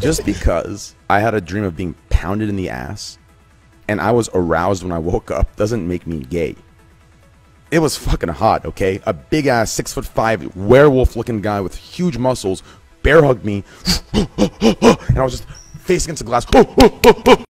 Just because I had a dream of being pounded in the ass and I was aroused when I woke up doesn't make me gay. It was fucking hot, okay? A big ass, six foot five, werewolf looking guy with huge muscles bear hugged me, and I was just face against the glass.